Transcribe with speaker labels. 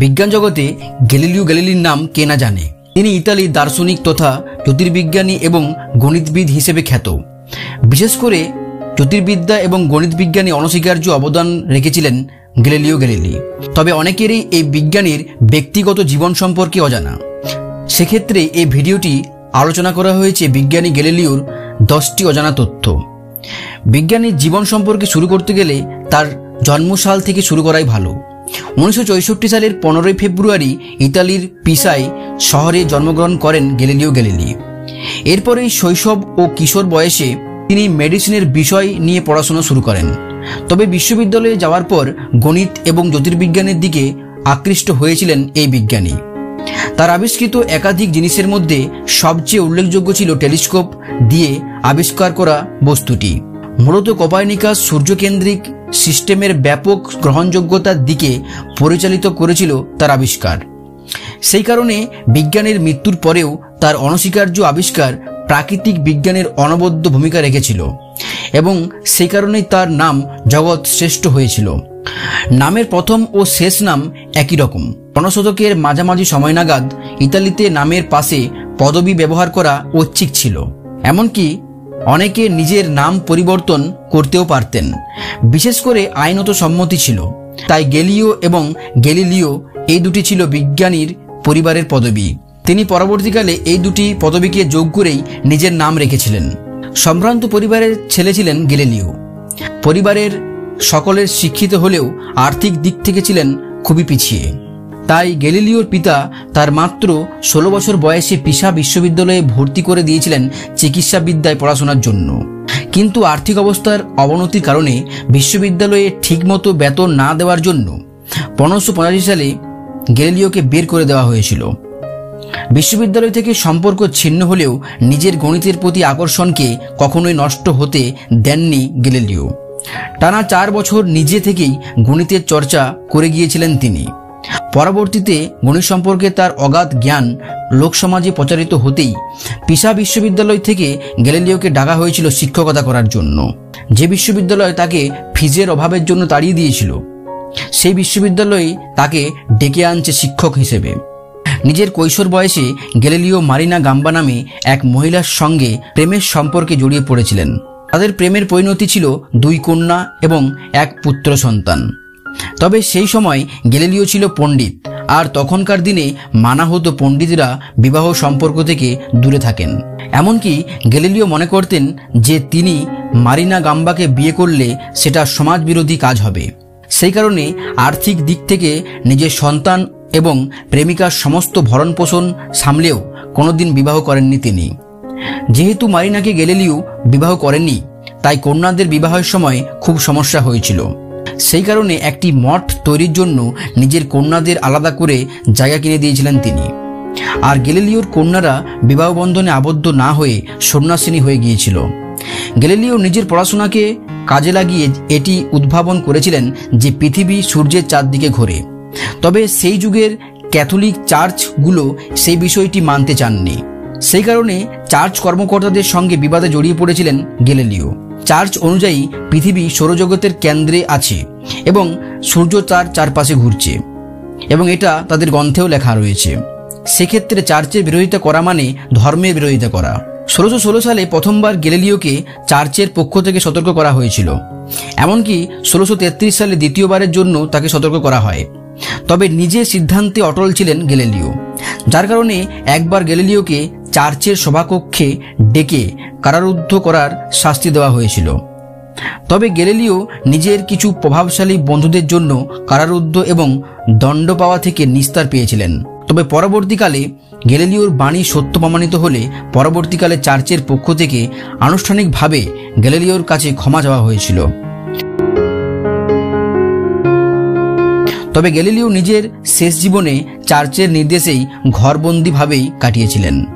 Speaker 1: বিজ্ঞান জগতে গ্যালিলিও গ্যালিলির নাম কে না জানে। তিনি ইতালির দার্শনিক তথা জ্যোতির্বিজ্ঞানী এবং গণিতবিদ হিসেবে খ্যাত। বিশেষ করে জ্যোতির্বিদ্যা এবং গণিত বিজ্ঞানী অনস্বীকার্য অবদান রেখেছিলেন গ্যালিলিও গ্যালিলি। তবে অনেকেরই এই বিজ্ঞানীর ব্যক্তিগত জীবন সম্পর্কে অজানা। সেক্ষেত্রে এই ভিডিওটি আলোচনা করা হয়েছে বিজ্ঞানী গ্যালিলিওর দশটি অজানা তথ্য। বিজ্ঞানীর জীবন সম্পর্কে শুরু করতে গেলে তার জন্মসাল থেকে শুরু করাই ভালো। উনিশশো চৌষট্টি সালের পনেরোই ফেব্রুয়ারি ইতালির পিসাই শহরে জন্মগ্রহণ করেন গ্যালিলিও গ্যালিলি এরপরেই শৈশব ও কিশোর বয়সে তিনি মেডিসিনের বিষয় নিয়ে পড়াশোনা শুরু করেন। তবে বিশ্ববিদ্যালয়ে যাওয়ার পর গণিত এবং জ্যোতির্বিজ্ঞানের দিকে আকৃষ্ট হয়েছিলেন এই বিজ্ঞানী। তার আবিষ্কৃত একাধিক জিনিসের মধ্যে সবচেয়ে উল্লেখযোগ্য ছিল টেলিস্কোপ দিয়ে আবিষ্কার করা বস্তুটি। মূলত কপার্নিকাস সূর্যকেন্দ্রিক সিস্টেমের ব্যাপক গ্রহণযোগ্যতার দিকে পরিচালিত করেছিল তার আবিষ্কার। সেই কারণে বিজ্ঞানের মৃত্যুর পরেও তার অনস্বীকার্য আবিষ্কার প্রাকৃতিক বিজ্ঞানের অনবদ্য ভূমিকা রেখেছিল এবং সেই কারণেই তার নাম জগৎ শ্রেষ্ঠ হয়েছিল। নামের প্রথম ও শেষ নাম একই রকম। গণশতকের মাঝামাঝি সময় নাগাদ ইতালিতে নামের পাশে পদবি ব্যবহার করা ঐচ্ছিক ছিল। এমনকি অনেকে নিজের নাম পরিবর্তন করতেও পারতেন। বিশেষ করে আইনত সম্মতি ছিল। তাই গেলিও এবং গেলিলিও এই দুটি ছিল বিজ্ঞানীর পরিবারের পদবি। তিনি পরবর্তীকালে এই দুটি পদবিকে যোগ করেই নিজের নাম রেখেছিলেন। সম্ভ্রান্ত পরিবারের ছেলে ছিলেন গেলিলিও। পরিবারের সকলের শিক্ষিত হলেও আর্থিক দিক থেকে ছিলেন খুবই পিছিয়ে। তাই গেলিলিওর পিতা তার মাত্র ষোলো বছর বয়সে পিসা বিশ্ববিদ্যালয়ে ভর্তি করে দিয়েছিলেন চিকিৎসাবিদ্যায় পড়াশোনার জন্য। কিন্তু আর্থিক অবস্থার অবনতির কারণে বিশ্ববিদ্যালয়ে ঠিকমতো বেতন না দেওয়ার জন্য পনেরোশো সালে গেলিলিওকে বের করে দেওয়া হয়েছিল। বিশ্ববিদ্যালয় থেকে সম্পর্ক ছিন্ন হলেও নিজের গণিতের প্রতি আকর্ষণকে কখনোই নষ্ট হতে দেননি গেলিলিও টানা চার বছর নিজে থেকেই গণিতের চর্চা করে গিয়েছিলেন তিনি। পরবর্তীতে গণিত সম্পর্কে তার অগাধ জ্ঞান লোকসমাজে প্রচারিত হতেই পিসা বিশ্ববিদ্যালয় থেকে গ্যালিলিওকে ডাকা হয়েছিল শিক্ষকতা করার জন্য। যে বিশ্ববিদ্যালয় তাকে ফিজের অভাবের জন্য তাড়িয়ে দিয়েছিল, সেই বিশ্ববিদ্যালয়ে তাকে ডেকে আনছে শিক্ষক হিসেবে। নিজের কৈশোর বয়সে গ্যালিলিও মারিনা গাম্বা নামে এক মহিলার সঙ্গে প্রেমের সম্পর্কে জড়িয়ে পড়েছিলেন। তাদের প্রেমের পরিণতি ছিল দুই কন্যা এবং এক পুত্র সন্তান। তবে সেই সময় গ্যালিলিও ছিল পণ্ডিত, আর তখনকার দিনে মানা হতো পণ্ডিতরা বিবাহ সম্পর্ক থেকে দূরে থাকেন। এমনকি গ্যালিলিও মনে করতেন যে তিনি মারিনা গাম্বাকে বিয়ে করলে সেটা সমাজবিরোধী কাজ হবে। সেই কারণে আর্থিক দিক থেকে নিজের সন্তান এবং প্রেমিকার সমস্ত ভরণ পোষণ সামলেও কোনোদিন বিবাহ করেননি তিনি। যেহেতু মারিনাকে গ্যালিলিও বিবাহ করেননি তাই কন্যাদের বিবাহের সময় খুব সমস্যা হয়েছিল। সেই কারণে একটি মঠ তৈরির জন্য নিজের কন্যাদের আলাদা করে জায়গা কিনে দিয়েছিলেন তিনি। আর গ্যালিলিওর কন্যারা বিবাহ বন্ধনে আবদ্ধ না হয়ে সন্ন্যাসিনী হয়ে গিয়েছিল। গ্যালিলিও নিজের পড়াশোনাকে কাজে লাগিয়ে এটি উদ্ভাবন করেছিলেন যে পৃথিবী সূর্যের চারদিকে ঘোরে। তবে সেই যুগের ক্যাথলিক চার্চগুলো সেই বিষয়টি মানতে চাননি। সেই কারণে চার্চ কর্মকর্তাদের সঙ্গে বিবাদে জড়িয়ে পড়েছিলেন গ্যালিলিও চার্চ অনুযায়ী পৃথিবী সৌরজগতের কেন্দ্রে আছে এবং সূর্য তার চারপাশে ঘুরছে এবং এটা তাদের গ্রন্থেও লেখা রয়েছে। সেক্ষেত্রে চার্চের বিরোধিতা করা মানে ধর্মের বিরোধিতা করা। ষোলোশো ষোলো সালে প্রথমবার গ্যালিলিওকে চার্চের পক্ষ থেকে সতর্ক করা হয়েছিল। এমনকি ষোলোশো তেত্রিশ সালে দ্বিতীয়বারের জন্য তাকে সতর্ক করা হয়। তবে নিজের সিদ্ধান্তে অটল ছিলেন গ্যালিলিও। যার কারণে একবার গ্যালিলিওকে চার্চের সভাকক্ষে ডেকে কারারুদ্ধ করার শাস্তি দেওয়া হয়েছিল। তবে গ্যালিলিও নিজের কিছু প্রভাবশালী বন্ধুদের জন্য কারারুদ্ধ এবং দণ্ড পাওয়া থেকে নিস্তার পেয়েছিলেন। তবে পরবর্তীকালে গ্যালিলিওর বাণী সত্য প্রমাণিত হলে পরবর্তীকালে চার্চের পক্ষ থেকে আনুষ্ঠানিকভাবে গ্যালিলিওর কাছে ক্ষমা চাওয়া হয়েছিল। তবে গ্যালিলিও নিজের শেষ জীবনে চার্চের নির্দেশেই ঘরবন্দিভাবেই কাটিয়েছিলেন।